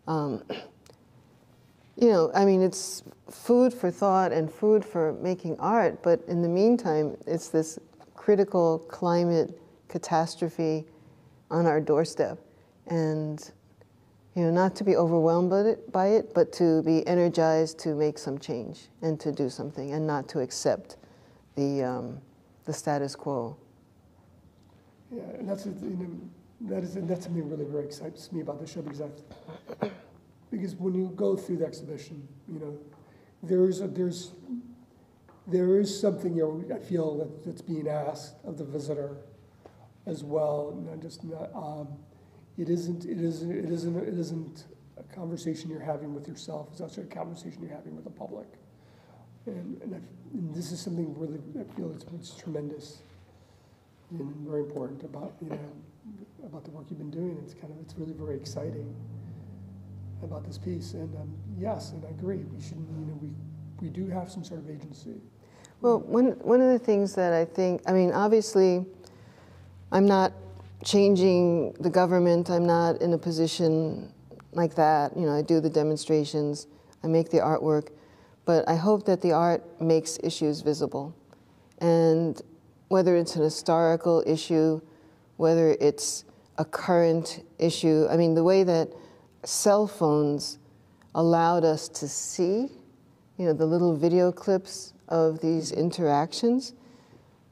B: Um, you know, I mean, it's food for thought and food for making art, but in the meantime, it's this critical climate catastrophe on our doorstep. And, you know, not to be overwhelmed by it, by it, but to be energized to make some change and to do something and not to accept the, um, the status quo.
A: Yeah, and that's, you know, that is, that's something that really very excites me about the show because I, because when you go through the exhibition, you know, there's, a, there's, there is something, you know, I feel that, that's being asked of the visitor as well, not just, not, um, it isn't, it isn't, it isn't, it isn't a conversation you're having with yourself, it's actually a conversation you're having with the public. And, and, and this is something really, I feel it's, it's tremendous and very important about, you know, about the work you've been doing. It's kind of, it's really very exciting about this piece. And um, yes, and I agree, we should, you know, we, we do have some sort of agency.
B: Well, one, one of the things that I think, I mean, obviously, I'm not changing the government. I'm not in a position like that. You know, I do the demonstrations, I make the artwork, but I hope that the art makes issues visible. And whether it's an historical issue, whether it's a current issue, I mean, the way that cell phones allowed us to see, you know, the little video clips of these interactions,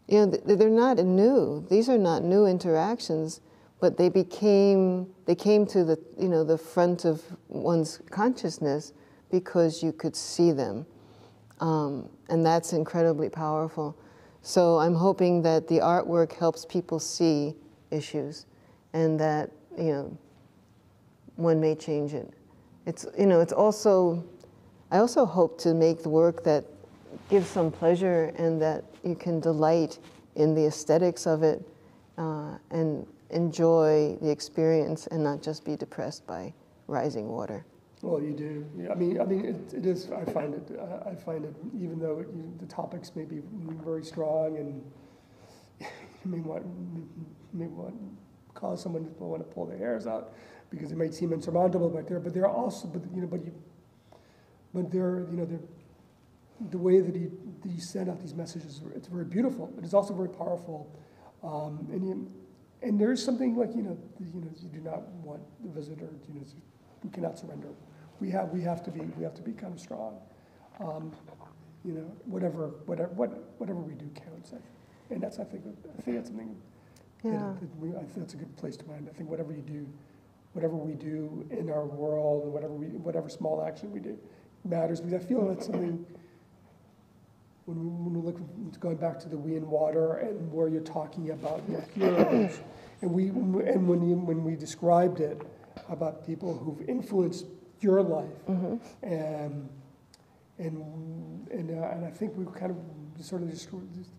B: you know, they're not new. These are not new interactions, but they became, they came to the, you know, the front of one's consciousness because you could see them. Um, and that's incredibly powerful. So I'm hoping that the artwork helps people see issues and that, you know, one may change it. It's, you know, it's also, I also hope to make the work that gives some pleasure and that you can delight in the aesthetics of it uh, and enjoy the experience and not just be depressed by rising water.
A: Well, you do. I mean, I mean, it, it is. I find it. Uh, I find it. Even though it, you, the topics may be very strong and may want may want cause someone to want to pull their hairs out because it might seem insurmountable back there. But they're also, but you know, but you, but they're, you know, they're the way that he, that he sent out these messages, it's very beautiful, but it's also very powerful. Um, and, you, and there's something like, you know, you know, you do not want the visitor, you know, we cannot surrender. We have, we have to be, we have to be kind of strong. Um, you know, whatever, whatever, what, whatever we do counts. I, and that's, I think, I think that's something
B: Yeah.
A: that, that we, I think that's a good place to end. I think whatever you do, whatever we do in our world, and whatever we, whatever small action we do matters, because I feel that's something, when we, when we look, going back to the we and water and where you're talking about your heroes, and we, and when you, when we described it about people who've influenced your life, and, and, and, uh, and I think we kind of sort of just, just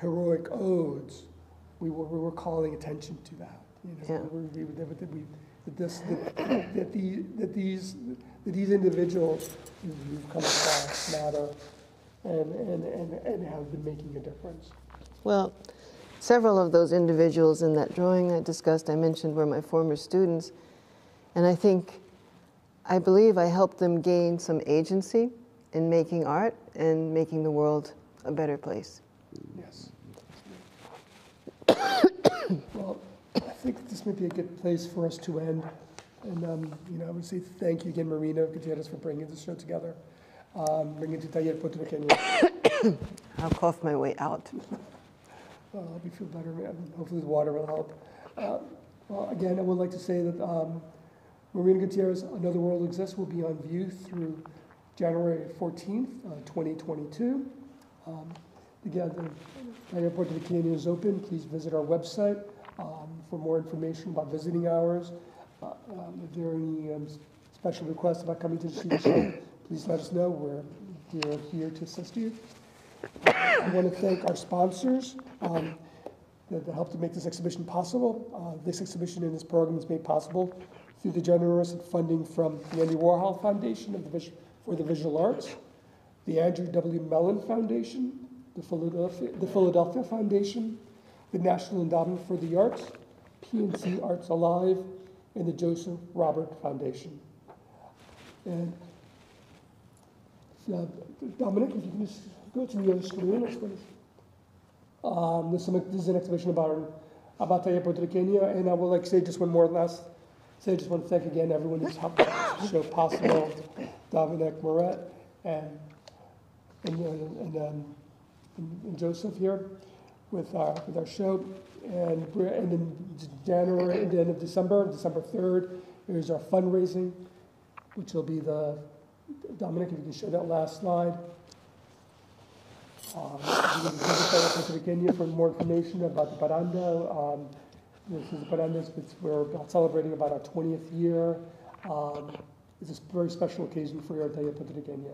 A: heroic odes, we were, we were calling attention to that. You know,
B: Yeah.
A: we, we, that, we, that this, that, that the, that these, that these individuals who've come across matter and, and, and, and have been making a difference.
B: Well, several of those individuals in that drawing I discussed, I mentioned, were my former students. And I think, I believe I helped them gain some agency in making art and making the world a better place.
A: Yes. Well, I think this might be a good place for us to end. And, um, you know, I would say thank you again, Marina Gutierrez, for bringing this show together. Um, bringing to Taller Puertorriqueño.
B: I'll cough my way out.
A: Uh, we feel better, man. Hopefully the water will help. Uh, Well, again, I would like to say that um, Marina Gutierrez, Another World Exists will be on view through January 14th, uh, 2022. Um, Again, the Taller Puertorriqueño is open. Please visit our website um, for more information about visiting hours. Uh, um, If there are any um, special requests about coming to the show, please let us know. We're, we're here to assist you. I want to thank our sponsors um, that that helped to make this exhibition possible. Uh, This exhibition and this program is made possible through the generous funding from the Andy Warhol Foundation the for the Visual Arts, the Andrew W. Mellon Foundation, the Philadelphia, the Philadelphia Foundation, the National Endowment for the Arts, PNC Arts Alive, and the Joseph Robert Foundation. And uh, Dominic, if you can just go to the other screen. Um, this is an exhibition about, about Taller Puertorriqueña, and I will like say just one more last, say, I just want to thank again everyone who's helped show possible, Dominic Moret, and, and, and, um, and Joseph here with our, with our show. And and in January, and the end of December, December third, is our fundraising, which will be the, Dominic, if you can show that last slide. Um, you can visit Puerto Rican for more information about the parranda. Um, this is the parranda, it's, we're celebrating about our twentieth year. Um, it's a very special occasion for your Day of Puerto Rican.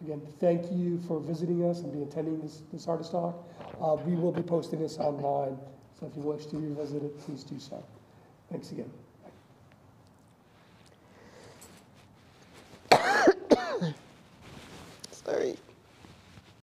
A: Again, thank you for visiting us and be attending this, this artist talk. Uh, we will be posting this online, so if you wish to revisit it, please do so. Thanks again. Sorry.